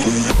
Burning